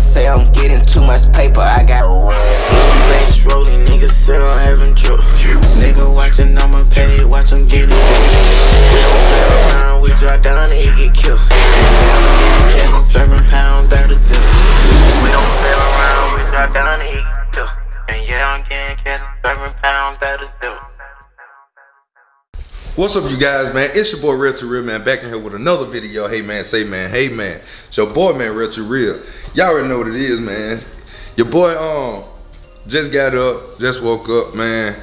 say I'm getting too much paper. I got Banks rolling, niggas sit on having drip. Nigga watching, I'ma pay, watch him get it. We don't we drop down and get killed. Pounds, that is it. We don't around, we drop down and get killed. And yeah, I'm. What's up, you guys, man? It's your boy Rell to Real, man. Back in here with another video. Hey, man, say, man, hey, man. It's your boy, man, Rell to Real. Y'all already know what it is, man. Your boy, um, just got up, just woke up, man.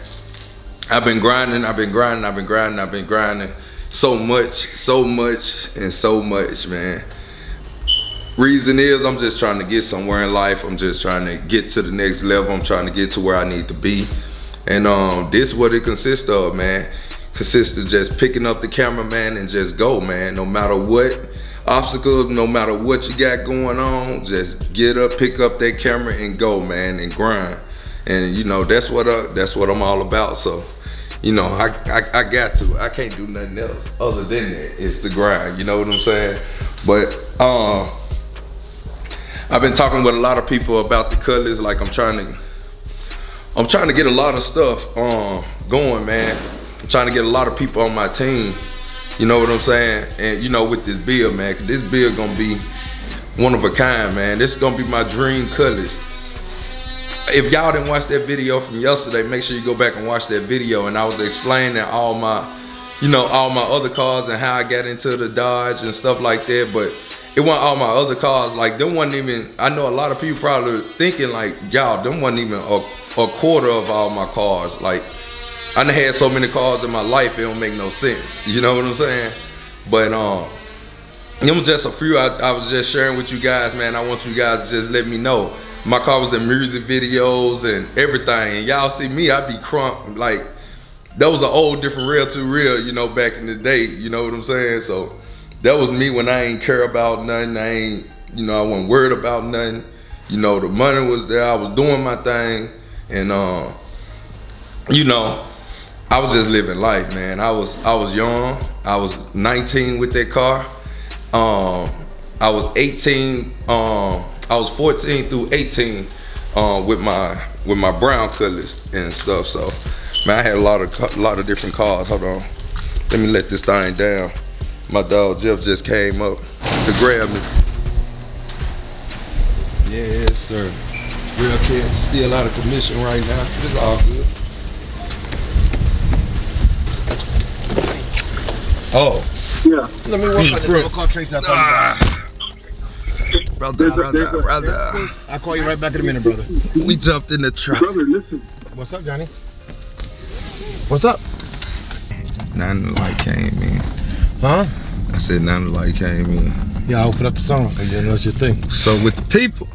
I've been grinding, I've been grinding, I've been grinding, I've been grinding so much, so much, and so much, man. Reason is I'm just trying to get somewhere in life. I'm just trying to get to the next level. I'm trying to get to where I need to be. And um, this is what it consists of, man. Consists of just picking up the camera, man, and just go, man. No matter what obstacles, no matter what you got going on, just get up, pick up that camera and go, man, and grind. And you know, that's what uh, that's what I'm all about. So, you know, I, I, I got to. I can't do nothing else other than that. It's the grind. You know what I'm saying? But um, I've been talking with a lot of people about the colors. Like I'm trying to, I'm trying to get a lot of stuff um going, man. I'm trying to get a lot of people on my team. You know what I'm saying? And you know, with this build, man, 'cause this build gonna be one of a kind, man. This is gonna be my dream colors. If y'all didn't watch that video from yesterday, make sure you go back and watch that video. And I was explaining all my, you know, all my other cars and how I got into the Dodge and stuff like that. But it wasn't all my other cars. Like them wasn't even. I know a lot of people probably thinking like, y'all, them wasn't even a, a quarter of all my cars. Like I done had so many cars in my life, it don't make no sense. You know what I'm saying? But um, it was just a few I, I was just sharing with you guys, man. I want you guys to just let me know. My car was in music videos and everything. And y'all see me, I be crunk like that was an old different Rell to Real, you know, back in the day. You know what I'm saying? So that was me when I ain't care about nothing. I ain't, you know, I wasn't worried about nothing. You know, the money was there. I was doing my thing, and um, you know, I was just living life, man. I was I was young. I was 19 with that car. Um, I was 18. Um, I was 14 through 18 um, with my with my brown colors and stuff. So, man, I had a lot of a lot of different cars. Hold on, let me let this thing down. My dog Jeff just came up to grab me. Yes, sir. Real kid, still out of commission right now. It's all good. Oh. Yeah. Let me work on this. I'll call Tracy. I'll call you back. Ah. Brother, brother, brother. I'll call you right back in a minute, brother. We jumped in the truck. Brother, listen. What's up, Johnny? What's up? Nine the light came in. Huh? I said nine the light came in. Yeah, I'll open up the song for you and that's your thing. So with the people,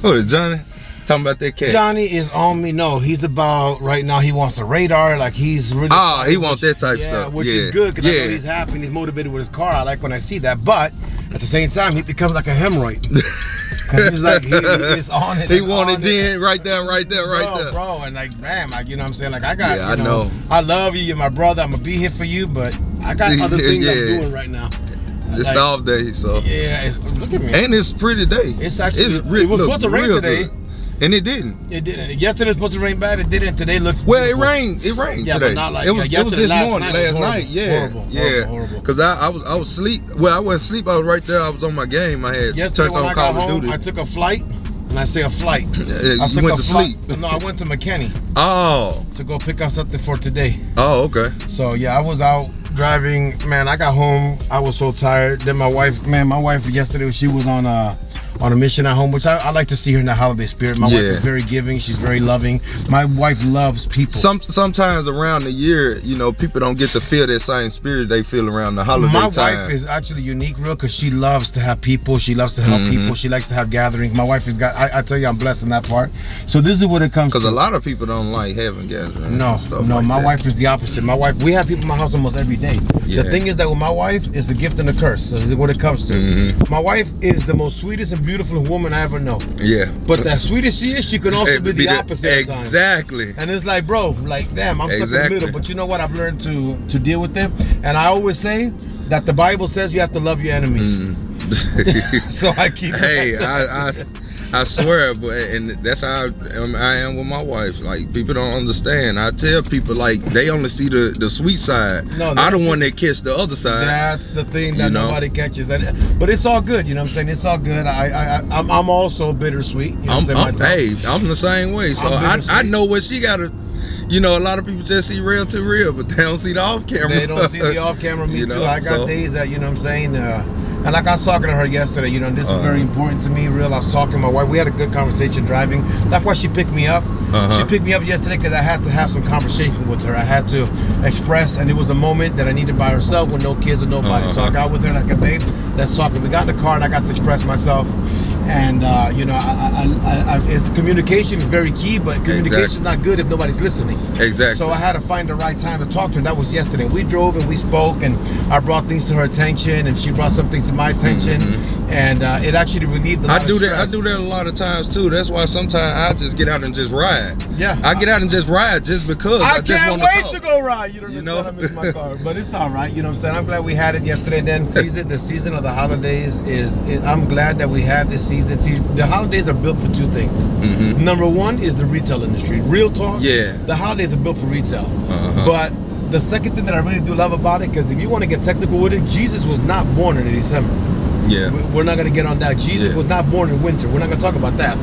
what is Johnny? Talking about that cat. Johnny is on me. No, he's about right now. He wants a radar. Like he's really. Ah, he wants that type yeah, stuff. which Yeah, is good because I yeah. know he's happy. and He's motivated with his car. I like when I see that. But at the same time, he becomes like a hemorrhoid. 'Cause he's like he, he's on it. He wanted it. then right there, right there, right bro, there. bro, and like, damn, like, you know what I'm saying? Like, I got, Yeah, you I know, know. I love you, you're my brother, I'm gonna be here for you, but I got other things. I'm doing right now. It's Like, the off day, so Yeah, it's, look at me. and it's pretty day. It's actually- re- it was look supposed to rain today. good. And it didn't. it didn't. Yesterday was supposed to rain bad, it didn't. Today looks Well, it rained. It rained Yeah, but not like- it was. yeah, it was this last morning, night last horrible. night. Yeah, Horrible, yeah. horrible, horrible. Cause I, I was, I was asleep. Well, I wasn't asleep. I was right there. I was on my game. I had Yesterday turned on I Call of home, Duty. I took a flight, and I say a flight. Yeah, I went to flight. sleep. No, I went to McKinney Oh, to go pick up something for today. oh, okay. So yeah, I was out driving. Man, I got home. I was so tired. Then my wife, man, my wife yesterday she was on a on a mission at home, which I, I like to see her in the holiday spirit. My wife is very giving. She's very loving. My wife loves people. Some sometimes around the year, you know, people don't get to feel that same spirit they feel around the holiday my time. wife is actually unique, real, because she loves to have people. She loves to help Mm-hmm. people. She likes to have gatherings. My wife has got. I, I tell you, I'm blessed in that part. So this is what it comes Because a lot of people don't like having gatherings No, and stuff no, like my that. wife is the opposite. My wife, we have people in my house almost every day. Yeah. The thing is that with my wife is the gift and the curse. So this is what it comes to. Mm-hmm. My wife is the most sweetest and beautiful woman I ever know. Yeah. But as sweet as she is, she can also be be the the- opposite. Exactly. And it's like, bro, like, damn, I'm stuck in the middle. But you know what? I've learned to to deal with them. And I always say that the Bible says you have to love your enemies. So I keep. Mm. hey, I, I I swear, but and that's how I am, I am with my wife. Like people don't understand. I tell people like they only see the the sweet side. No, I the one that catch the other side. That's the thing that You know? nobody catches. And, but it's all good, you know what I'm saying? It's all good. I, I, I I'm, I'm also bittersweet. You know I'm, what I'm I'm saying? hey, I'm the same way. So I, I know what she got to. You know, a lot of people just see Rell to Real, but they don't see the off camera. They don't see the off camera. Me You too. know, I got so- days that you know what I'm saying. Uh, and like I was talking to her yesterday, you know, this is very Uh-huh. important to me. Real, I was talking to my wife. We had a good conversation driving. That's why she picked me up. Uh-huh. She picked me up yesterday because I had to have some conversation with her. I had to express, and it was a moment that I needed by herself with no kids or nobody. So I Uh-huh. got with her and I said, "Babe, let's talk." And we got in the car and I got to express myself. And uh, you know, I, I, I, I, it's, communication is very key, but communication is Exactly. not good if nobody's listening. Exactly. So I had to find the right time to talk to her. That was yesterday. We drove and we spoke, and I brought things to her attention, and she brought some things to my attention, and uh, it actually relieved a lot. I do of that. I do that a lot of times too. That's why sometimes I just get out and just ride. Yeah. I get out and just ride just because I, I just can't wait talk. to go ride. You know, You know? know? I miss my car, but it's all right. You know what I'm saying? I'm glad we had it yesterday. And then season, the season of the holidays is. It, I'm glad that we have this season. See, the holidays are built for two things. Mhm. Number one is the retail industry. Real talk. Yeah. The holidays are built for retail. Uh-huh. But the second thing that I really do love about it, because if you want to get technical with it, Jesus was not born in December. Yeah. We- We're not going to get on that. Jesus Yeah. was not born in winter. We're not going to talk about that.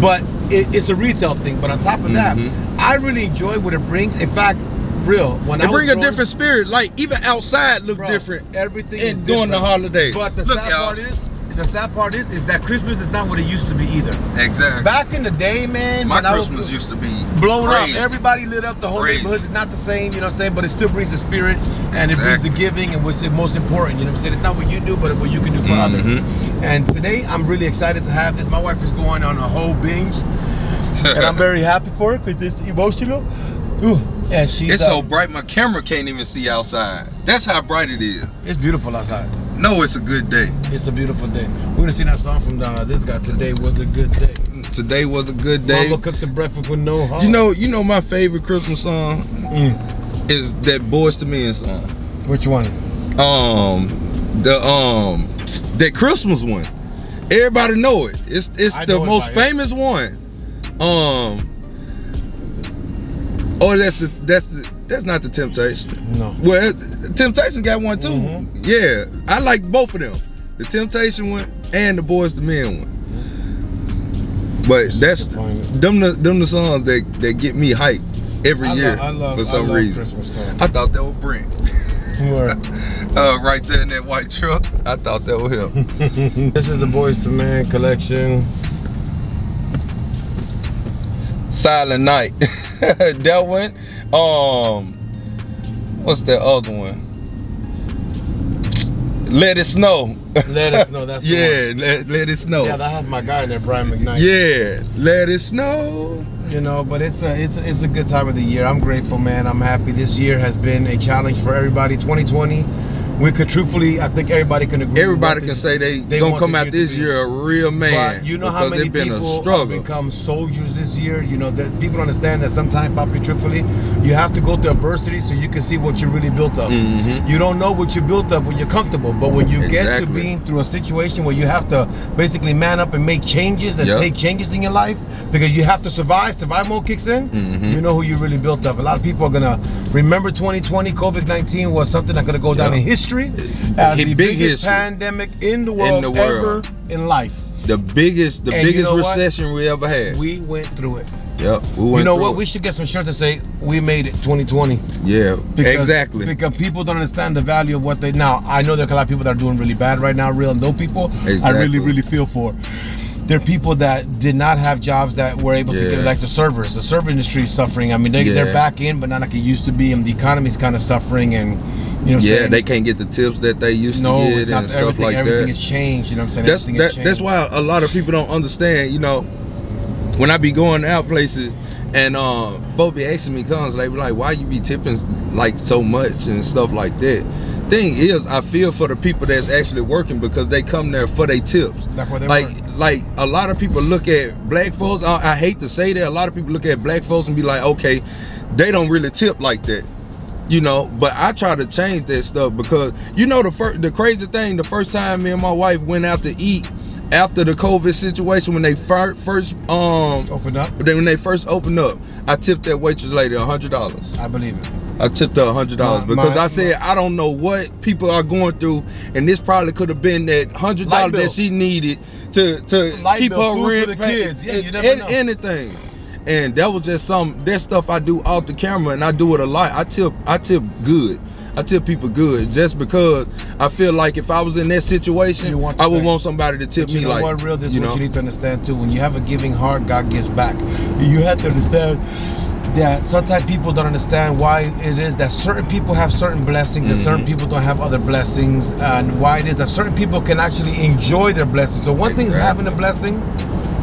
But it, it's a retail thing. But on top of that, Mhm. I really enjoy what it brings. In fact, real when I It was bring a growing- different spirit. Like even outside look Bro, different. Everything in- is during the holidays. But the Look, sad y'all. part is, the sad part is, is that Christmas is not what it used to be either. Exactly. Back in the day, man, My I was Christmas used to be blown crazy. up. Everybody lit up. The whole Crazy. neighborhood is not the same, you know what I'm saying? But it still brings the spirit and it brings the giving and what's the most important, you know what I'm saying? It's not what you do, but what you can do for others. Mhm. And today, I'm really excited to have this. My wife is going on a whole binge, and I'm very happy for it because it's emotional. Ooh, and she's It's so uh, bright my camera can't even see outside. That's how bright it is. it's beautiful outside. No, it's a good day. It's a beautiful day. We're gonna sing that song from uh, this guy. Today was a good day. Today was a good day. Mama cooked the breakfast with no heart. You know, you know my favorite Christmas song Mm. is that Boyz II Men song. which one? Um, the um, that Christmas one. Everybody know it. It's it's I the most by it. famous one. Um. Oh, that's the that's the that's not the Temptation. No. Well, Temptation got one too. Mhm. Yeah, I like both of them. The Temptation one and the Boyz II Men one. But that's them the them the songs that that get me hyped every I year I love- for some I love reason. I thought that was Brent. Uh, right there in that white truck. I thought that was him. this is the Boyz II Men collection. Silent Night. that one. Um, what's that other one? Let it snow. Let us know that's yeah, let, let it snow. Yeah, that has my guy in there, Brian McKnight. Yeah, let it snow. You know, but it's a it's a, it's a good time of the year. I'm grateful, man. I'm happy. This year has been a challenge for everybody. 2020, we could truthfully, I think everybody can agree. Everybody can want say they, they gonna come this out year this be- year a real man. But you know how many been people a have struggle. become soldiers this year? You know, that people understand that sometimes, Poppy, truthfully, you have to go through adversity so you can see what you're really built of. Mhm. You don't know what you're built of when you're comfortable, but when you get to being through a situation where you have to basically man up and make changes and Yep. take changes in your life because you have to survive, survival mode kicks in, Mhm. you know who you're really built of. A lot of people are gonna remember 2020, COVID-19 was something that's gonna go down Yep. in history as Big the biggest history. pandemic in the world, the world. ever in life. the biggest, the And you biggest know what? recession we ever had. We went through it. yep, we went You know what? it. We should get some shirts that say "We made it 2020." yeah, Because, exactly. Because people don't understand the value of what they. Now I know there are a lot of people that are doing really bad right now. Real, no people. Exactly. I really, really feel for. There are people that did not have jobs that were able to get, like the servers. The server industry is suffering. I mean, they, they're back in, but not like it used to be, and the economy is kind of suffering. And you know, yeah, saying? they can't get the tips that they used no, to get and stuff everything. like everything that. has changed. You know what I'm saying? that's Everything that, that's why a lot of people don't understand you know when i be going out places and uh folks be asking me comes they be like why you be tipping like so much and stuff like that thing is i feel for the people that's actually working because they come there for their tips That's they like work. like a lot of people look at black folks I, I hate to say that a lot of people look at black folks and be like okay they don't really tip like that you know but i try to change that stuff because you know the first the crazy thing the first time me and my wife went out to eat after the COVID situation when they fir- first um Open up. then when they first opened up, I tipped that waitress lady a hundred dollars. I believe it. I tipped her a hundred dollars because my- I said I don't know what people are going through, and this probably could have been that hundred dollars that she needed to to Light keep bill, her rent the paid, kids. Yeah, you never know. anything. And that was just some that stuff I do off the camera, and I do it a lot. I tip I tip good. I tip people good just because I feel like if I was in that situation, You want I would want somebody to tip me know like what, real? This is you what know. you need to understand too. When you have a giving heart, God gives back. You have to understand that sometimes people don't understand why it is that certain people have certain blessings and Mm-hmm. certain people don't have other blessings, and why it is that certain people can actually enjoy their blessings. So one thing is having a blessing,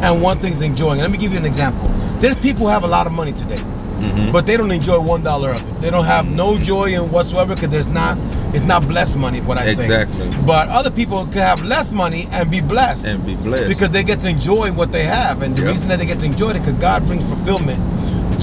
and one thing is enjoying. Let me give you an example. There's people who have a lot of money today. Mm-hmm. But they don't enjoy one dollar of it. They don't have no joy in whatsoever because there's not, it's not blessed money. What I say. Exactly. But other people could have less money and be blessed And be blessed. because they get to enjoy what they have, and the Yep. reason that they get to enjoy it because God brings fulfillment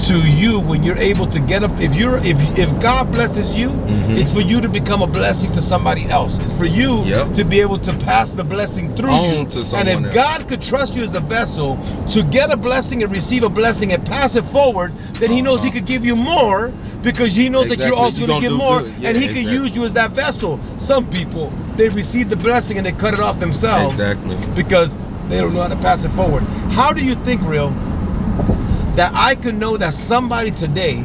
to you when you're able to get up. If you're if if God blesses you, it's for you to become a blessing to somebody else. It's for you Mm-hmm. Yep. to be able to pass the blessing through On you. to and if else. God could trust you as a vessel to get a blessing and receive a blessing and pass it forward, then He knows He Uh-huh. could give you more. Because he knows that you're also You going to give more. Yeah, and he can exactly. use you as that vessel. Some people they receive the blessing and they cut it off themselves Exactly. because they don't know how to pass it forward. How do you think, real, that I can know that somebody today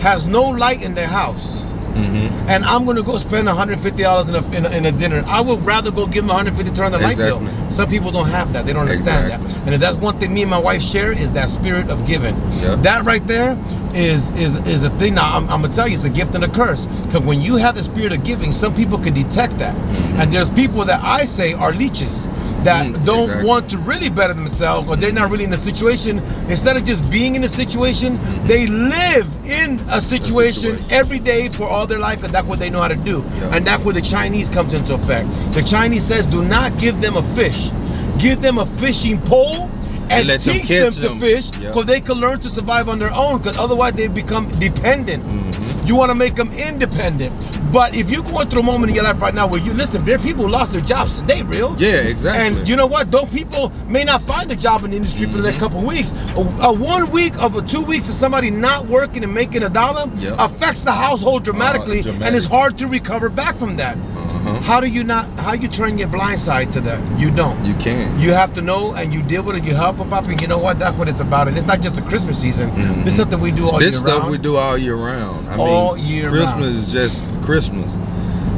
has no light in their house? Mm-hmm. And I'm gonna go spend 150 dollars in a, in a in a dinner. I would rather go give them 150 to turn the light bill. Some people don't have that. They don't understand Exactly. that. And if that's one thing me and my wife share is that spirit of giving. Yeah. That right there is is is a thing. Now I'm, I'm gonna tell you, it's a gift and a curse. Because when you have the spirit of giving, some people can detect that. And there's people that I say are leeches that Mm, don't exactly. want to really better themselves, or they're not really in the situation. Instead of just being in a situation, they live in a situation, situation. every day for all their life, because that's what they know how to do. Yeah. And that's where the Chinese comes into effect. The Chinese says, do not give them a fish. Give them a fishing pole and let teach them, catch to them. fish Yeah. because they can learn to survive on their own because otherwise they become dependent. Mm-hmm. You want to make them independent. But if you're going through a moment in your life right now where you listen, there are people who lost their jobs today, real. Yeah, exactly. And you know what? Though people may not find a job in the industry for the next Mm-hmm. couple of weeks, a, a one week of a two weeks of somebody not working and making a dollar Yep. affects the household dramatically, dramatic. and it's hard to recover back from that. Uh-huh. How do you not? How you turn your blind side to that? You don't. You can't. You have to know and you deal with it. You help them up, and you know what? That's what it's about. And it's not just a Christmas season. Mhm. This is something we do all year round. this year stuff round. we do all year round. I All mean, year Christmas round. is just Christmas,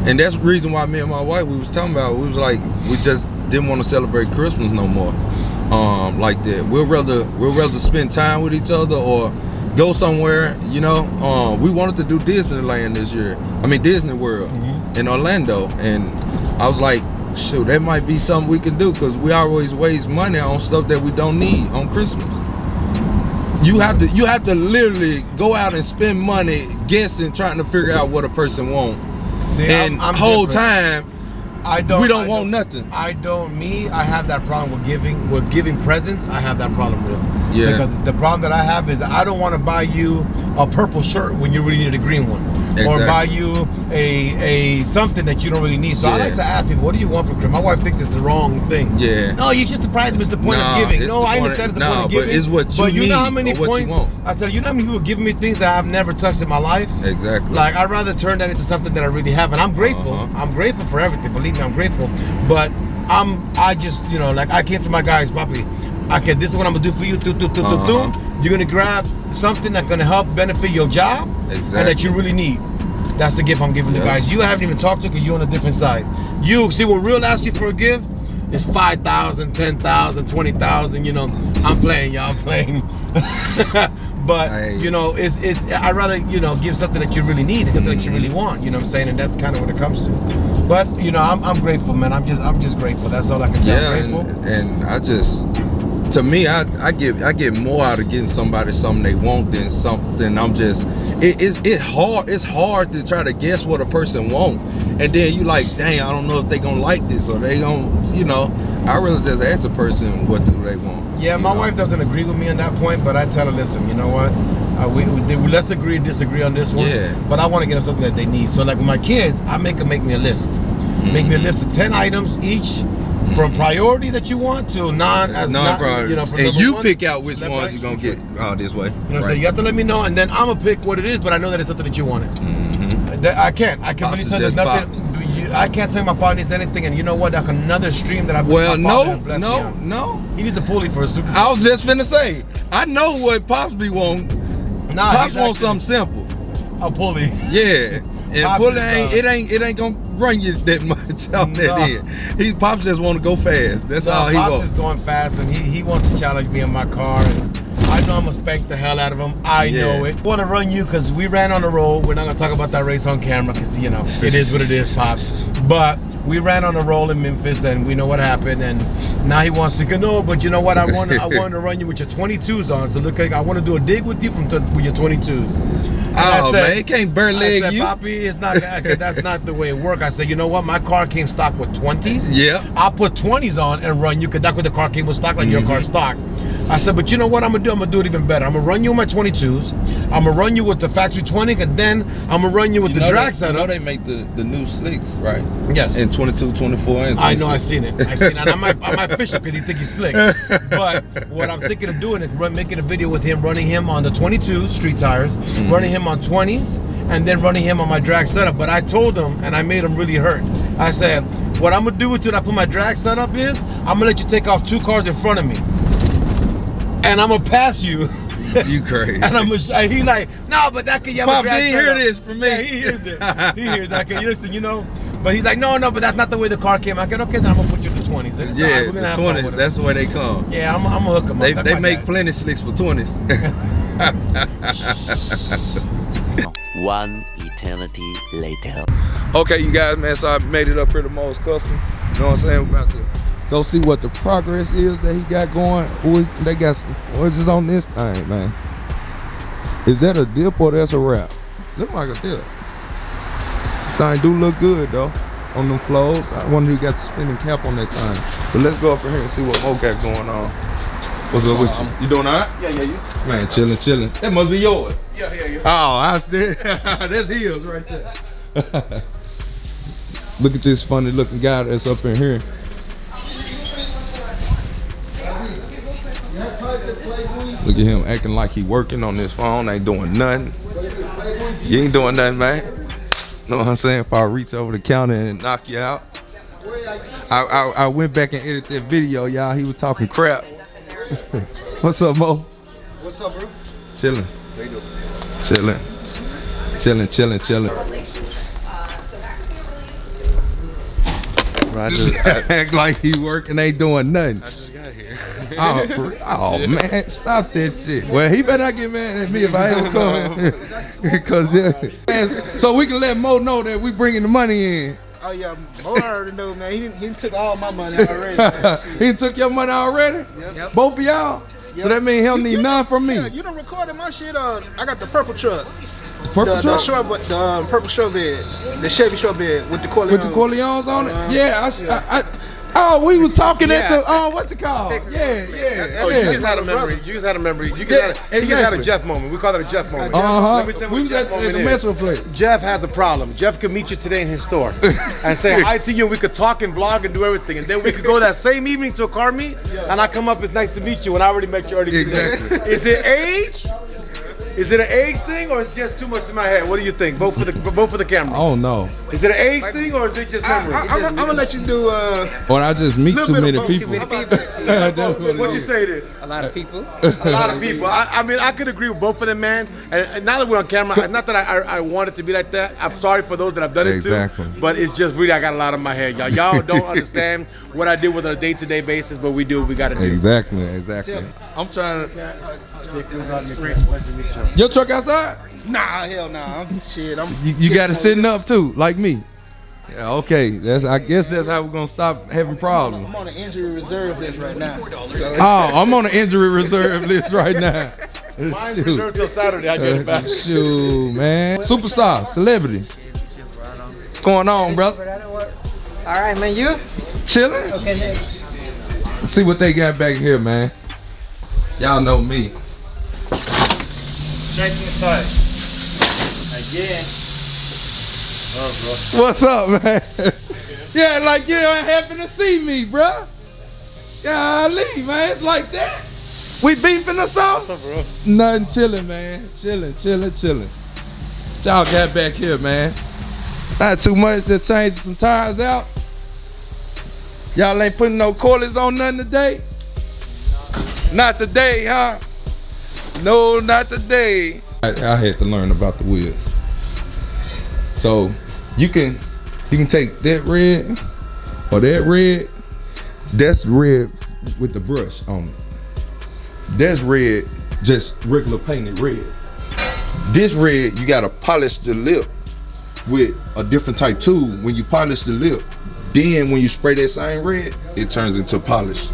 and that's the reason why me and my wife we was talking about. We was like, we just didn't want to celebrate Christmas no more, um, like that. We'll rather we'll rather spend time with each other or go somewhere. You know, um, we wanted to do Disneyland this year. I mean Disney World Mm-hmm. In Orlando, and I was like. Shoot, that might be something we can do because we always waste money on stuff that we don't need on Christmas. You have to you have to literally go out and spend money guessing trying to figure out what a person want. See, and I'm- I'm whole different. time I don't. we don't I want nothing. I don't. Me, I have that problem with giving. With giving presents, I have that problem with. Yeah. Because the problem that I have is that I don't want to buy you a purple shirt when you really need a green one, or buy you a a something that you don't really need. So I Yeah. like to ask people, "What do you want for Christmas?" My wife thinks it's the wrong thing. Yeah. No, you just surprised me. It's the point Nah, of giving. No, I understand of- the nah, point of giving. but it's what But you you know how many you points? want. I tell you, you know how many people give me things that I've never touched in my life. exactly. Like I'd rather turn that into something that I really have, and I'm grateful. Uh-huh. I'm grateful for everything. Believe I'm grateful. But I'm, I just, you know, like I came to my guys, Papi. Okay, this is what I'm gonna do for you. Do, do, do, do, Uh-huh. do. You're gonna grab something that's gonna help benefit your job, and that you really need. That's the gift I'm giving the guys. You haven't even talked to because you're on a different side. You see, when real asks you for a gift, it's 5,000, 10,000, 20,000. You know, I'm playing, y'all. I'm playing. but you know, it's it's. I'd rather you know give something that you really need, something that you Mm-hmm. really want. You know what I'm saying? And that's kind of what it comes to. But you know, I'm, I'm grateful, man. I'm just I'm just grateful. That's all I can say. yeah, I'm and, grateful. and I just to me, I, I get I get more out of getting somebody something they want than something I'm just it, it's it hard it's hard to try to guess what a person want and then you like dang I don't know if they gonna like this or they gonna you know I really just ask a person what do they want Yeah, my know? wife doesn't agree with me on that point, but I tell her, listen, you know what? Uh, we, we, we- let's agree and disagree on this one. Yeah. But I want to get them something that they need. So like with my kids, I make them make me a list. Make me a list of ten items each from priority that you want to non as non not, priorities. you know, and you one, pick out which ones you're gonna get uh, this way. You know what I'm Right. saying? You have to let me know, and then I'm gonna pick what it is. But I know that it's something that you wanted. That I can't. I can Pops really tell there's nothing. I can't tell my father needs anything, and you know what? That's another stream that I've Well, no, no, no. He needs a pulley for a super. I was just finna say, I know what Pops be want. Nah, Pops want something simple. A pulley. Yeah. And Pops pull ain't uh, it ain't it ain't gonna run you that much out No. that end. He Pops just wanna go fast. That's No, all he Pops wants. is going fast, and he, he wants to challenge me in my car. And I know I'm gonna spank the hell out of him. I know it. I want to run you because we ran on the roll. We're not gonna talk about that race on camera because you know it is what it is, Pops. But we ran on the roll in Memphis, and we know what happened. And now he wants to go. No, but you know what? I want I wanted to run you with your 22s on. So look, like I want to do a dig with you from with your 22s. And I Oh said- man, he can't burn I said, you. Poppy, it's not That's not the way it works. I said, you know what? My car came stock with 20s. Yeah. I'll put 20s on and run you because that's what the car came with stock, like your Mm-hmm. car stock. I said, but you know what I'm gonna do? I'm gonna do it even better. I'm gonna run you with my 22s. I'm gonna run you with the factory 20, and then I'm gonna run you with You the drag they, you know they make the, the new slicks, right? Yes. In 22, 24, and 26. I know, I seen it. I seen it. And I might, I might fish it because he think he's slick. But what I'm thinking of doing is run, making a video with him, running him on the 22 street tires, Mm-hmm. running him on 20s, and then running him on my drag setup. But I told him, and I made him really hurt. I said, what I'm gonna do with you when I put my drag setup is, I'm gonna let you take off two cars in front of me, and I'm gonna pass you. You crazy. And I'm gonna, he like, no, but that could, you have a Pops, drag he hear setup." this from me. Yeah, he hears it. He hears that. Okay, listen, you know. But he's like, no, no, but that's not the way the car came. I said, okay, then I'm gonna put you in the 20s. And it's all right, yeah, the have 20s. That's the way they come. Yeah, I'm, I'm gonna hook him They, up. That's they make guy. plenty slicks for 20s. One eternity later. Okay, you guys, man. So I made it up here to Mo's Custom. You know what I'm saying? We're about to go see what the progress is that he got going. He- they got some forges on this thing, man. Is that a dip or that's a wrap? Look like a dip. This thing do look good though on them flows. I wonder who got the spinning cap on that thing. But let's go up in here and see what Mo got going on. What's up with you? You doing all right? Yeah, yeah, you. Man, chilling, chilling. That must be yours. Yeah, yeah, yeah. Oh, I see. that's his right there. Look at this funny looking guy that's up in here. Look at him acting like he working on this phone, ain't doing nothing. You ain't doing nothing, man. You know what I'm saying? If I reach over the counter and knock you out. I, I, I went back and edited that video, y'all. He was talking crap. What's up, Mo? What's up, bro? Chilling. Chilling. Chilling, chilling, chilling. Bro, I just, Act like he working, ain't doing nothing. I just got here. Oh, for real? oh man, stop that shit. Well, he better not get mad at me if I ever come. Because yeah. so we can let Mo know that we bringing the money in. Oh yeah, Mo already know, man. He didn't, he took all my money already. man. he took your money already. Yep. Both of y'all. So that means he don't need you none from me. Yeah, you done recorded my shit. Uh, I got the purple truck, Purple the, the truck short, but the um, purple short bed, the Chevy short bed with the Corleone. with the Corleones on it. Uh, yeah, I, s- I- I- Oh, we was talking at the uh, what's it called? Yeah, yeah, Oh, you yeah. just had a memory. You just had a memory. You just, Yeah, had, a, you just had a. Jeff moment. We call it a Jeff moment. Uh Let me tell huh. We was Jeff at, at the. Metro place. Jeff has a problem. Jeff could meet you today in his store and say hi to you. and We could talk and vlog and do everything, and then we could go that same evening to a car meet. And I come up, it's nice to meet you, and I already met you already. Exactly. Is it age? Is it an age thing or is it just too much in my head? What do you think? Vote for the vote for the camera. Oh no. Is it an age thing or is it just I, memory? I, am gonna let you do. Uh, Or I just meet too many people. Too many people. What What'd you is. say there? A lot of people. a lot of people. I, I mean, I could agree with both of them, man. And, and now that we're on camera, not that I, I, I want it to be like that. I'm sorry for those that I've done it Exactly. to, but it's just really I got a lot in my head, y'all. Y'all don't understand what I do with on a day-to-day basis, but we do what we got to do. Exactly, exactly. I'm trying to. Your Your truck outside? nah, hell nah. I'm, shit, I'm. You, you got it sitting up too, like me. Yeah, okay. That's. I guess that's how we're gonna stop having problems. I'm on an injury reserve list right now. So, Oh, I'm on the injury reserve list right now. Mine's Shoot. reserved till Saturday. I get it back. Shoot, man. Superstar, celebrity. What's going on, brother? All right, man. You? Chilling. Okay. Let's see what they got back here, man. Y'all know me. Check inside. Again. What's up, man? yeah, like you ain't happy to see me, bruh. Golly, man, it's like that. We beefing or something? Nothing chilling, man. Chilling, chilling, chilling. Y'all got back here, man. Not too much, just changing some tires out. Y'all ain't putting no coilies on nothing today? Not today, huh? No, not today. I, I had to learn about the wheels. So you can you can take that red or that red. That's red with the brush on it. That's red, just regular painted red. This red, you gotta polish the lip with a different type tool. When you polish the lip, then when you spray that same red, it turns into polish.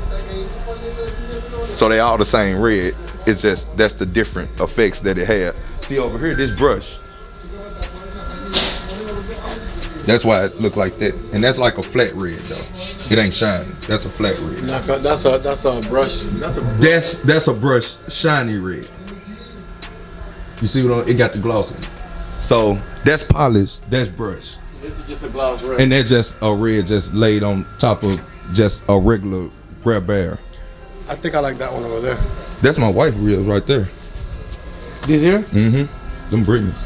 So they all the same red. It's just that's the different effects that it had. See over here, this brush. That's why it looked like that. And that's like a flat red though. It ain't shiny. That's a flat red. That's a that's a, that's a brush. That's a That's that's a brush shiny red. You see what I'm, it got the gloss in it. So that's polished, that's brush. This is just a gloss red. And that's just a red just laid on top of just a regular red bear. I think I like that one over there. That's my wife reels right there. These here? Mm-hmm. Them Britneys.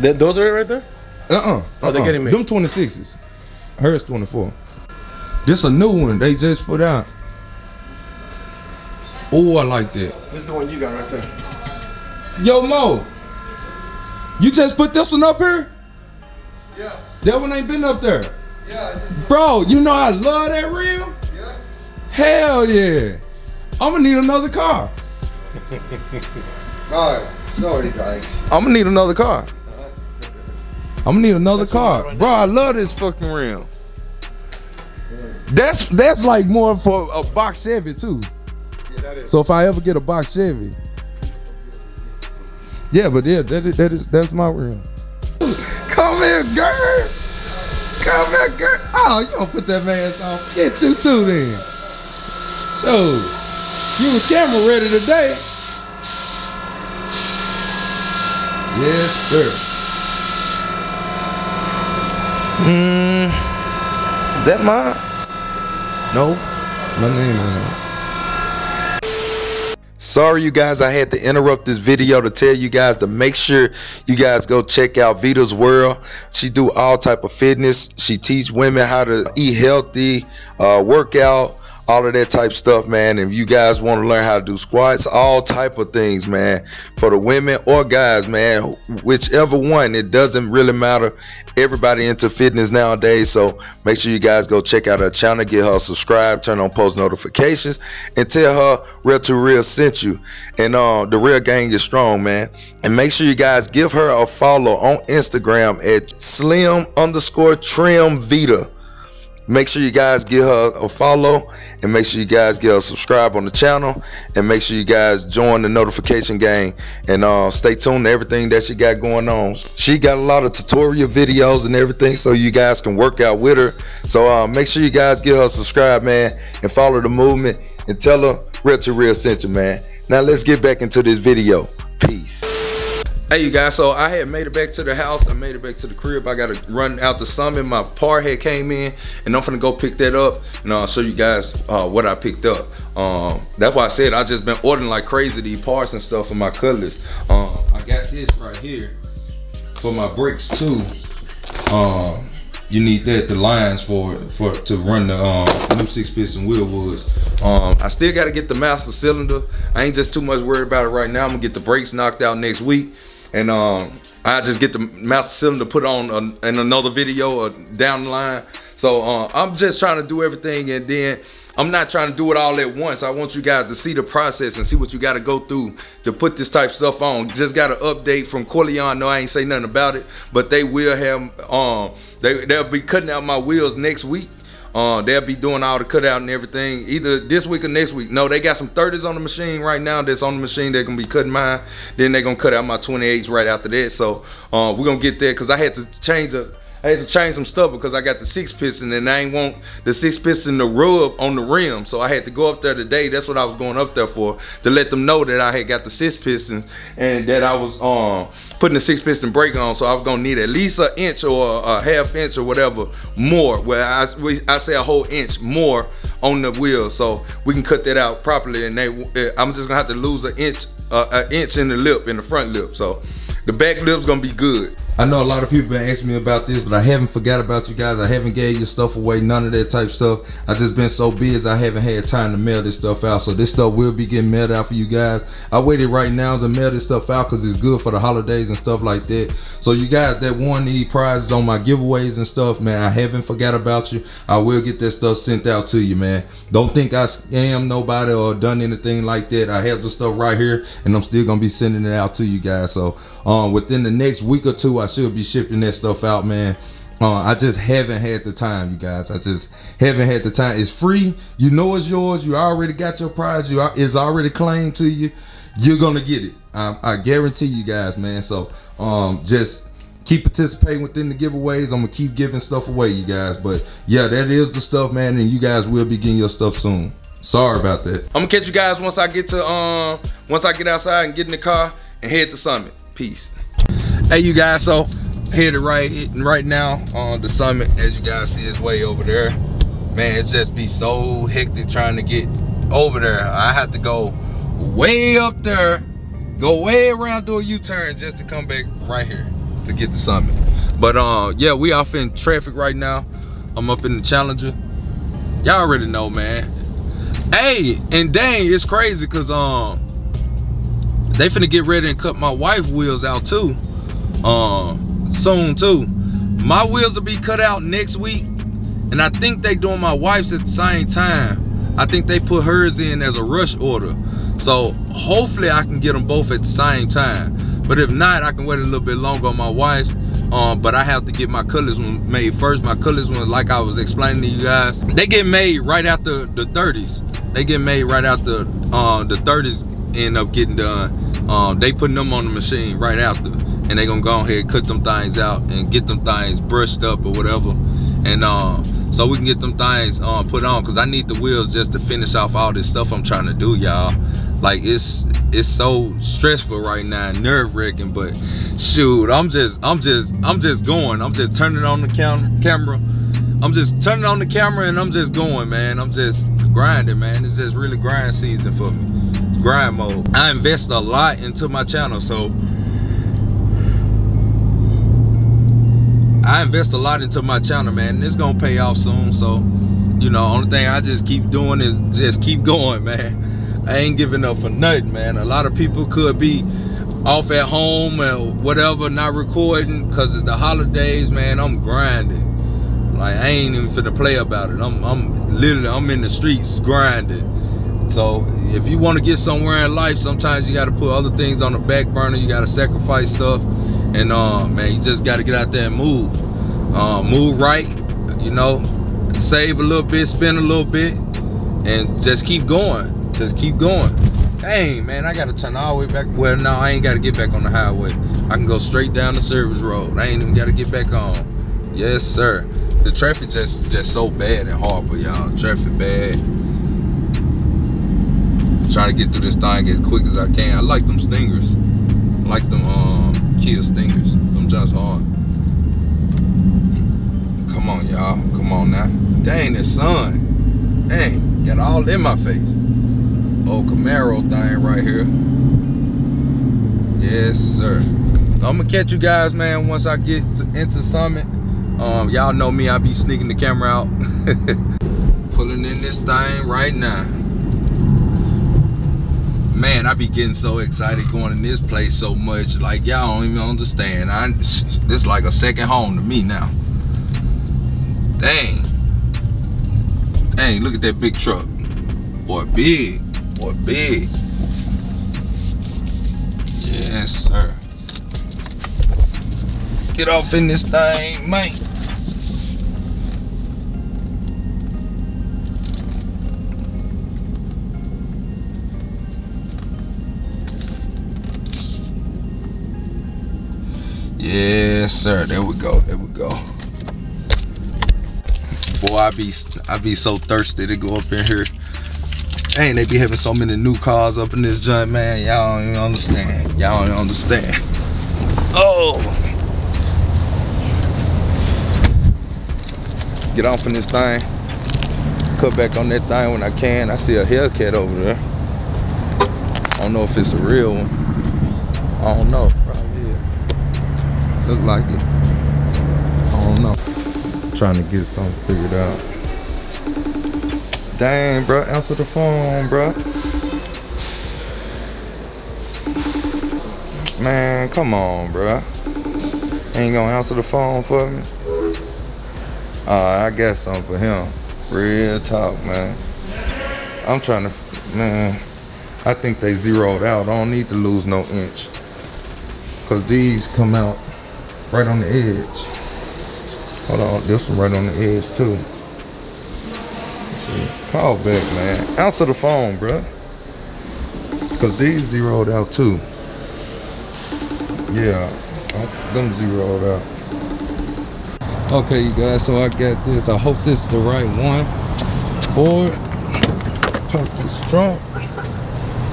Th- those are right there. Uh-uh. Oh, they're uh-uh. getting me. Them 26s. Hers 24. This a new one they just put out. Oh, I like that. This is the one you got right there. Yo, Mo. You just put this one up here? Yeah. That one ain't been up there. Yeah. Bro, you know I love that reel? Yeah. Hell yeah. I'm gonna need another car. Alright, sorry guys. I'm gonna need another car. Uh-huh. I'm gonna need another car, bro. I love this fucking rim. That's that's like more for a box Chevy too. Yeah, that is. So if I ever get a box Chevy, yeah, but yeah, that is that is that's my rim. Come here, girl. Come here, girl. Oh, you gonna put that mask on? Get you too then. So you was camera ready today. Yes, sir. Mm, that mine? No, my name on it. Sorry, you guys, I had to interrupt this video to tell you guys to make sure you guys go check out Veda's World. She do all type of fitness. She teach women how to eat healthy, uh, work out, all of that type stuff, man. If you guys want to learn how to do squats, all type of things, man, for the women or guys, man, whichever one, it doesn't really matter. Everybody into fitness nowadays, so make sure you guys go check out her channel, get her subscribe, turn on post notifications, and tell her Rell to Real sent you. And uh, the Rell Gang is strong, man. And make sure you guys give her a follow on Instagram at slim underscore trim veda. Make sure you guys give her a follow and make sure you guys get a subscribe on the channel and make sure you guys join the notification gang and uh, stay tuned to everything that she got going on. She got a lot of tutorial videos and everything so you guys can work out with her. So uh, make sure you guys give her subscribe, man, and follow the movement and tell her Rell to Real you, man. Now let's get back into this video. Peace. Hey you guys, so I had made it back to the house. I made it back to the crib. I gotta run out to Summit. My par had came in and I'm gonna go pick that up and I'll show you guys uh, what I picked up. Um, that's why I said I just been ordering like crazy these parts and stuff for my cutlass. Um, I got this right here for my brakes too. Um, you need that the lines for for to run the um, new six piston Wilwoods. Um, I still got to get the master cylinder. I ain't just too much worried about it right now. I'm gonna get the brakes knocked out next week, and um, I just get the master cylinder put on uh, in another video or down the line. So uh, I'm just trying to do everything, and then I'm not trying to do it all at once. I want you guys to see the process and see what you got to go through to put this type stuff on. Just got an update from Corleone. No, I ain't say nothing about it, but they will have um they they'll be cutting out my wheels next week. Uh, they'll be doing all the cutout and everything either this week or next week. No, they got some 30s on the machine right now. That's on the machine. They're gonna be cutting mine. Then they're gonna cut out my 28s right after that. So uh, we're gonna get there because I had to change a I had to change some stuff because I got the six piston and I ain't want the six piston to rub on the rim. So I had to go up there today. That's what I was going up there for to let them know that I had got the six pistons and that I was um putting the six piston brake on. So I was gonna need at least an inch or a half inch or whatever more. Where I I say a whole inch more on the wheel, so we can cut that out properly. And they, I'm just gonna have to lose an inch, uh, an inch in the lip in the front lip. So the back lip's gonna be good. I know a lot of people been asking me about this, but I haven't forgot about you guys. I haven't gave your stuff away, none of that type stuff. I just been so busy, I haven't had time to mail this stuff out. So this stuff will be getting mailed out for you guys. I waited right now to mail this stuff out because it's good for the holidays and stuff like that. So you guys that want these prizes on my giveaways and stuff, man, I haven't forgot about you. I will get that stuff sent out to you, man. Don't think I scam nobody or done anything like that. I have the stuff right here and I'm still gonna be sending it out to you guys. So um, within the next week or two, I should be shipping that stuff out, man. Uh, I just haven't had the time, you guys. I just haven't had the time. It's free. You know it's yours. You already got your prize. You are, it's already claimed to you. You're gonna get it. I, I guarantee you guys, man. So um, just keep participating within the giveaways. I'm gonna keep giving stuff away, you guys. But yeah, that is the stuff, man. And you guys will be getting your stuff soon. Sorry about that. I'm gonna catch you guys once I get to um once I get outside and get in the car and head to Summit. Peace. Hey, you guys. So headed right right now on the summit as you guys see it's way over there. Man it's just be so hectic trying to get over there. I have to go way up there go way around do a u-turn just to come back right here to get the summit. But uh yeah we off in traffic right now. I'm up in the challenger. Y'all already know man. Hey and dang it's crazy because um they finna get ready and cut my wife wheels out too um soon too. My wheels will be cut out next week, and I think they doing my wife's at the same time. I think they put hers in as a rush order. So hopefully I can get them both at the same time. But if not, I can wait a little bit longer on my wife's. Um, but I have to get my colors made first. My colors one, like I was explaining to you guys, they get made right after the 30s. They get made right after uh, the 30s end up getting done. Um, they putting them on the machine right after and they gonna go ahead and cut them things out and get them things brushed up or whatever. And uh, so we can get them things uh, put on because I need the wheels just to finish off all this stuff I'm trying to do y'all. Like it's it's so stressful right now nerve-wracking but shoot I'm just I'm just I'm just going. I'm just turning on the cam camera. I'm just turning on the camera and I'm just going man. I'm just grinding man. It's just really grind season for me. It's grind mode. I invest a lot into my channel so I invest a lot into my channel, man, and it's gonna pay off soon. So, you know, only thing I just keep doing is just keep going, man. I ain't giving up for nothing, man. A lot of people could be off at home or whatever, not recording because it's the holidays, man. I'm grinding. Like I ain't even finna play about it. I'm I'm literally I'm in the streets grinding. So if you want to get somewhere in life, sometimes you got to put other things on the back burner. You got to sacrifice stuff and uh, man, you just got to get out there and move. Uh, move right, you know, save a little bit, spend a little bit, and just keep going. Just keep going. Dang, man, I got to turn all the way back. Well, no, I ain't got to get back on the highway. I can go straight down the service road. I ain't even got to get back on. Yes, sir. The traffic just just so bad and hard for y'all. Traffic bad. Trying to get through this thing as quick as I can. I like them stingers. I like them um Kia Stingers. Them hard. Come on, y'all. Come on now. Dang, the sun. Dang, got all in my face. Old Camaro thing right here. Yes, sir. I'm gonna catch you guys, man, once I get to, into Summit. Um, y'all know me, I be sneaking the camera out. Pulling in this thing right now man, I be getting so excited going in this place so much. Like y'all don't even understand. I this like a second home to me now. Dang. Dang, look at that big truck. Boy, big. Boy, big. Yes, sir. Get off in this thing, man. Yes, sir. There we go. There we go. boy, I be I be so thirsty to go up in here. Dang, they be having so many new cars up in this joint, man. Y'all don't even understand. Y'all don't understand. Oh. Get off in this thing. Cut back on that thing when I can. I see a Hellcat over there. I don't know if it's a real one. I don't know. Look like it. I don't know. Trying to get something figured out. Dang, bro. Answer the phone, bro. Man, come on, bro. Ain't gonna answer the phone for me? Uh, I got something for him. Real talk, man. I'm trying to, man. I think they zeroed out. I don't need to lose no inch. Cause these come out right on the edge. Hold on, this one right on the edge too. Call back, man. Answer the phone, bruh. Cause these zeroed out too. Yeah, them zeroed out. Okay, you guys, so I got this. I hope this is the right one. Ford. Pump this trunk.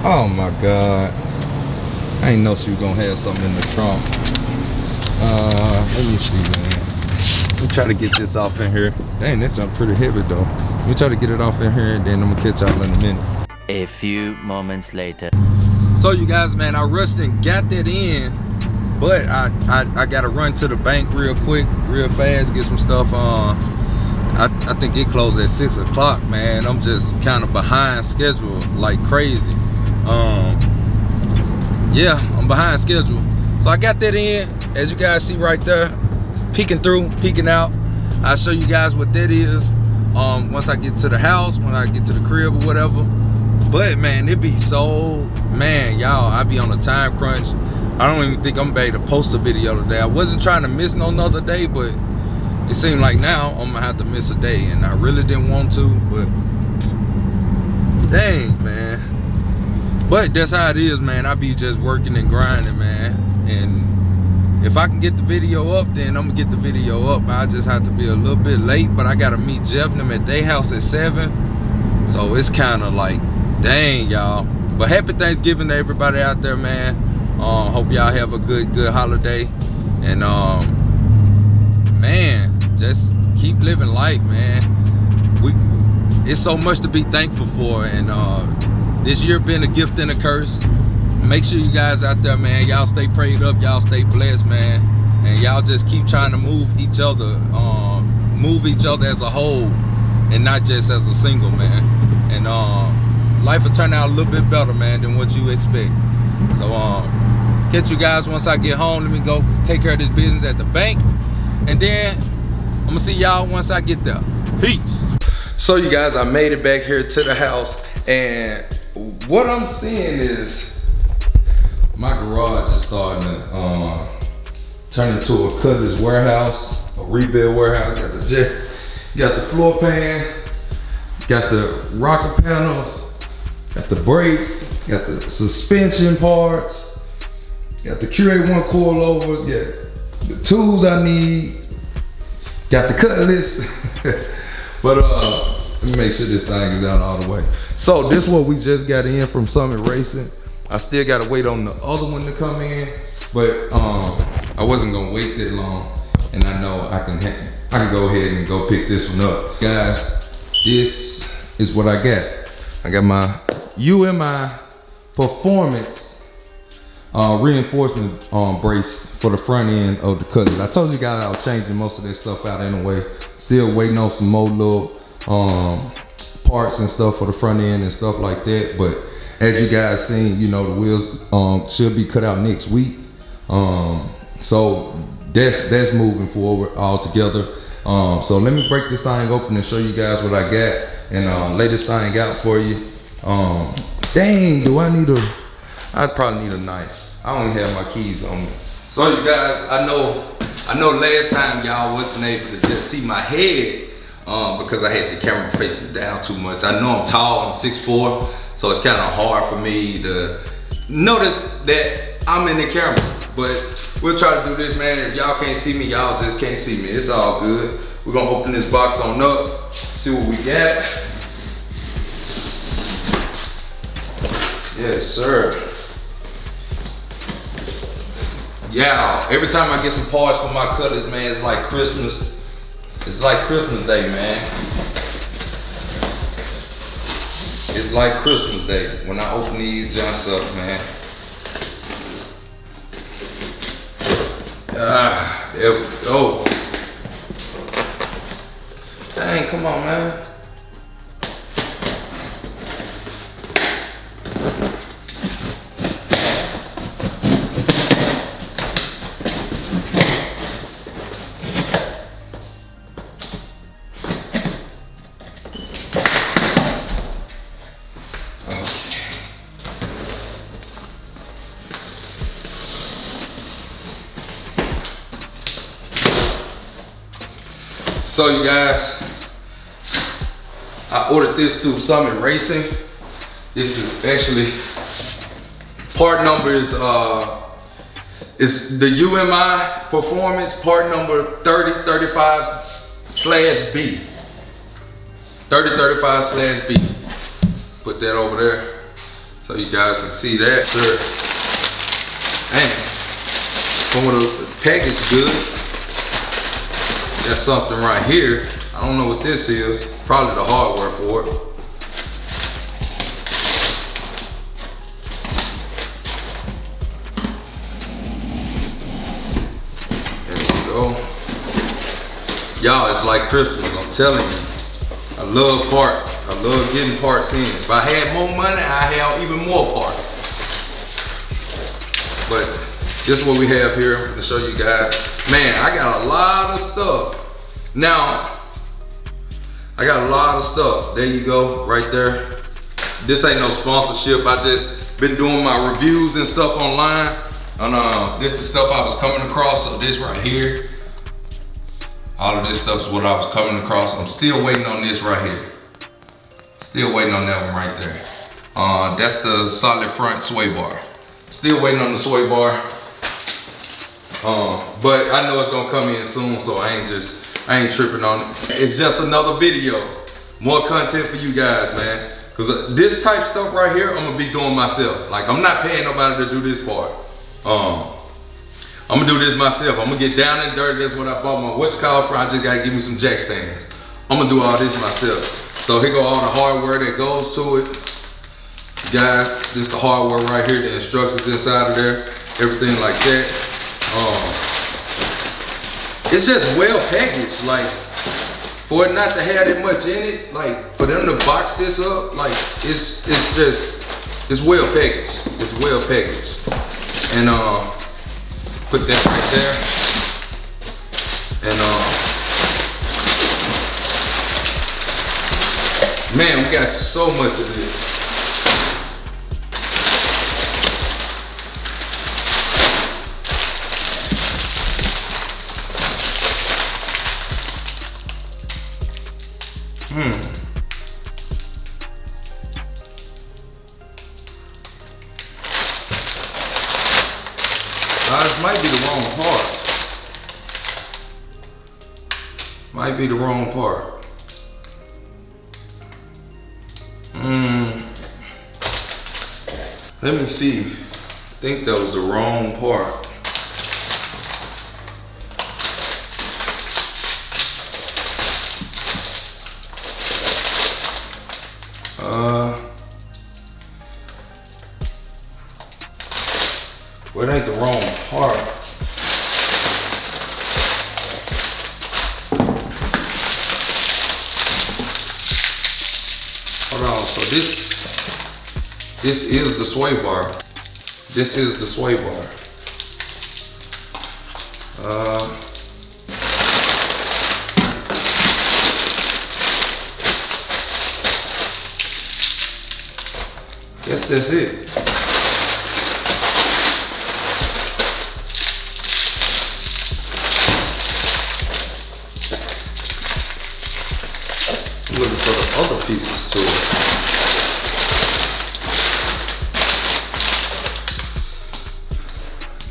Oh my God. I ain't know she was gonna have something in the trunk. Uh, let me see, man. Let me try to get this off in here. Dang, that jump pretty heavy though. Let me try to get it off in here and then I'm gonna catch y'all in a minute. A few moments later. So you guys, man, I rushed and got that in, but I, I, I gotta run to the bank real quick, real fast, get some stuff on. I, I think it closed at six o'clock, man. I'm just kind of behind schedule like crazy. Um, yeah, I'm behind schedule. So I got that in, as you guys see right there, it's peeking through, peeking out. I'll show you guys what that is um, once I get to the house, when I get to the crib or whatever. But man, it be so, man, y'all, I be on a time crunch. I don't even think I'm ready to post a video today. I wasn't trying to miss no another day, but it seemed like now I'm gonna have to miss a day and I really didn't want to, but dang, man. But that's how it is, man. I be just working and grinding, man. And if I can get the video up, then I'm gonna get the video up. I just have to be a little bit late, but I gotta meet Jeff and them at their house at seven. So it's kind of like, dang, y'all. But happy Thanksgiving to everybody out there, man. Uh, hope y'all have a good, good holiday. And um, man, just keep living life, man. We, it's so much to be thankful for, and uh, this year been a gift and a curse. Make sure you guys out there, man, y'all stay prayed up, y'all stay blessed, man, and y'all just keep trying to move each other, um, move each other as a whole, and not just as a single, man. And uh, life will turn out a little bit better, man, than what you expect. So, um, catch you guys once I get home. Let me go take care of this business at the bank, and then I'm gonna see y'all once I get there. Peace. So, you guys, I made it back here to the house, and what I'm seeing is my garage is starting to um, turn into a Cutlass warehouse, a rebuild warehouse. Got the jet, got the floor pan, got the rocker panels, got the brakes, got the suspension parts, got the QA1 coilovers, got the tools I need, got the cutlass. but uh, let me make sure this thing is out all the way. So this what we just got in from Summit Racing. I still gotta wait on the other one to come in, but um, I wasn't gonna wait that long, and I know I can I can go ahead and go pick this one up, guys. This is what I got. I got my UMI Performance uh, reinforcement um, brace for the front end of the Cutlass. I told you guys I was changing most of this stuff out anyway. Still waiting on some more little um, parts and stuff for the front end and stuff like that. But as you guys seen, you know, the wheels um, should be cut out next week. Um, so that's that's moving forward all together. Um, so let me break this thing open and show you guys what I got and uh, lay this thing out for you. Um, dang, do I need a, I'd probably need a knife. I don't have my keys on me. So you guys, I know, I know last time y'all wasn't able to just see my head um, because I had the camera facing down too much. I know I'm tall, I'm 6'4", so it's kind of hard for me to notice that I'm in the camera. But we'll try to do this, man. If y'all can't see me, y'all just can't see me. It's all good. We're gonna open this box on up, see what we got. Yes, sir. Yeah, every time I get some parts for my Cutlass, man, it's like Christmas. It's like Christmas Day, man. It's like Christmas Day when I open these junks up, man. Ah, there we go. Dang, come on, man. So you guys, I ordered this through Summit Racing. This is actually part number is uh is the UMI performance part number 3035 slash B. 3035 slash B. Put that over there so you guys can see that. Sure. Man, come with a package good. That's something right here. I don't know what this is. Probably the hardware for it. There we go. Y'all, it's like Christmas, I'm telling you. I love parts. I love getting parts in. If I had more money, I have even more parts. But this is what we have here to show you guys. Man, I got a lot of stuff. Now, I got a lot of stuff. There you go, right there. This ain't no sponsorship. I just been doing my reviews and stuff online. And uh, this is stuff I was coming across. So this right here, all of this stuff is what I was coming across. I'm still waiting on this right here. Still waiting on that one right there. Uh, that's the solid front sway bar. Still waiting on the sway bar. Um, but I know it's gonna come in soon, so I ain't just, I ain't tripping on it. It's just another video. More content for you guys, man. Cause uh, this type stuff right here, I'm gonna be doing myself. Like I'm not paying nobody to do this part. Um, I'm gonna do this myself. I'm gonna get down and dirty. That's what I bought my watch call for. I just gotta give me some jack stands. I'm gonna do all this myself. So here go all the hardware that goes to it. Guys, this the hardware right here, the instructions inside of there, everything like that. Um, it's just well packaged, like for it not to have that much in it, like for them to box this up, like it's it's just it's well packaged. It's well packaged, and um, put that right there, and um, man, we got so much of this. Part. Hmm. Let me see. I think that was the wrong part. Sway bar. This is the sway bar. Uh, guess that's it.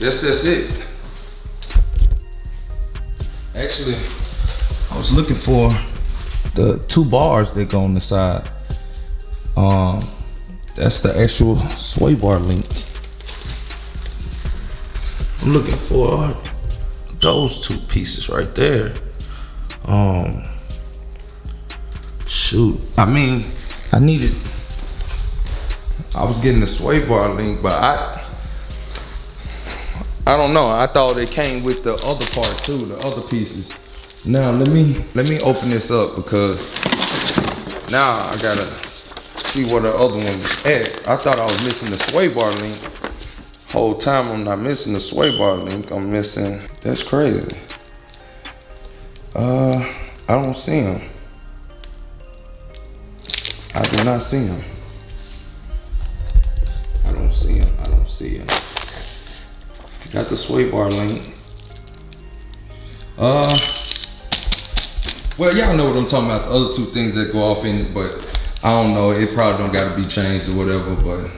Yes, that's it. Actually, I was looking for the two bars that go on the side. Um, that's the actual sway bar link. I'm looking for those two pieces right there. Um, shoot, I mean, I needed. I was getting the sway bar link, but I. I don't know. I thought it came with the other part too, the other pieces. Now let me let me open this up because now I gotta see what the other one's at. I thought I was missing the sway bar link. Whole time I'm not missing the sway bar link. I'm missing. That's crazy. Uh, I don't see him. I do not see him. I don't see him. I don't see him. Got the sway bar link. Uh, well, y'all know what I'm talking about. The other two things that go off in it, but I don't know. It probably don't got to be changed or whatever. But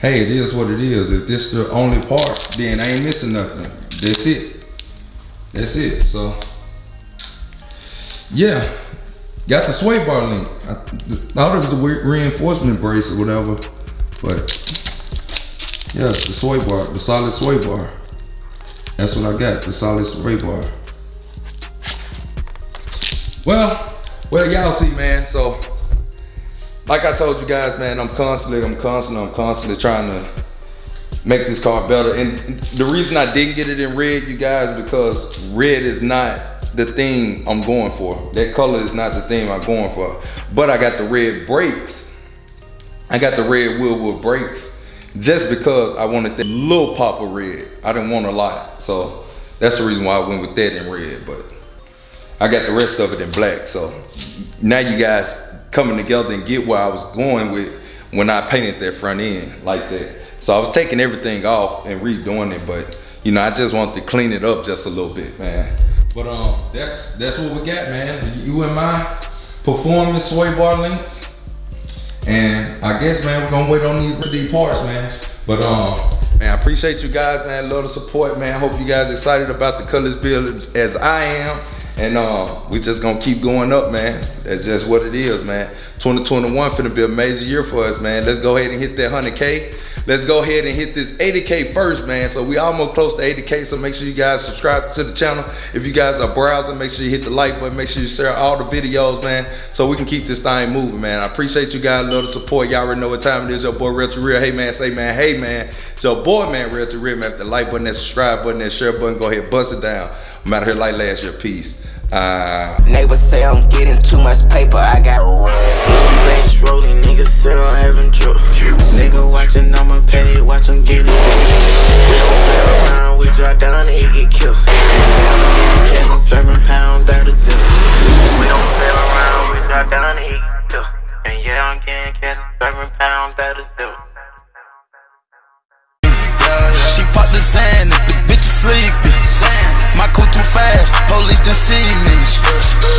hey, it is what it is. If this the only part, then I ain't missing nothing. That's it. That's it. So yeah, got the sway bar link. I thought it was a re- reinforcement brace or whatever, but yeah, the sway bar, the solid sway bar. That's what I got, the solid sway bar. Well, well, y'all see, man. So, like I told you guys, man, I'm constantly, I'm constantly, I'm constantly trying to make this car better. And the reason I didn't get it in red, you guys, because red is not the thing I'm going for. That color is not the thing I'm going for. But I got the red brakes. I got the red Wilwood brakes just because I wanted that little pop of red. I didn't want a lot. So that's the reason why I went with that in red. But I got the rest of it in black. So now you guys coming together and get where I was going with when I painted that front end like that. So I was taking everything off and redoing it, but you know, I just wanted to clean it up just a little bit, man. But um, that's that's what we got, man. UMI performance sway bar link. And I guess, man, we're gonna wait on these, these parts, man. But um, man, I appreciate you guys, man. Love the support, man. Hope you guys excited about the colors build as I am. And uh, we just gonna keep going up, man. That's just what it is, man. 2021 finna be a major year for us, man. Let's go ahead and hit that 100K. Let's go ahead and hit this 80K first, man. So we almost close to 80K, so make sure you guys subscribe to the channel. If you guys are browsing, make sure you hit the like button. Make sure you share all the videos, man, so we can keep this thing moving, man. I appreciate you guys. Love the support. Y'all already know what time it is. Your boy, Rell to Real. Hey, man, say, man, hey, man. It's your boy, man, Rell to Real, man. If the like button, that subscribe button, that share button, go ahead, bust it down. I'm out here like last year. Peace. Uh, Neighbors say I'm getting too much paper. I got Face rolling, niggas say I'm having drip. Nigga watching, I'ma pay, watch him get it. We don't play around, we drop down and he get killed. Catching seven pounds, that is it. We don't play around, we drop down and he get killed. And yeah, I'm getting catching seven pounds, that is it. She popped the sand, the bitch too fast, police see me.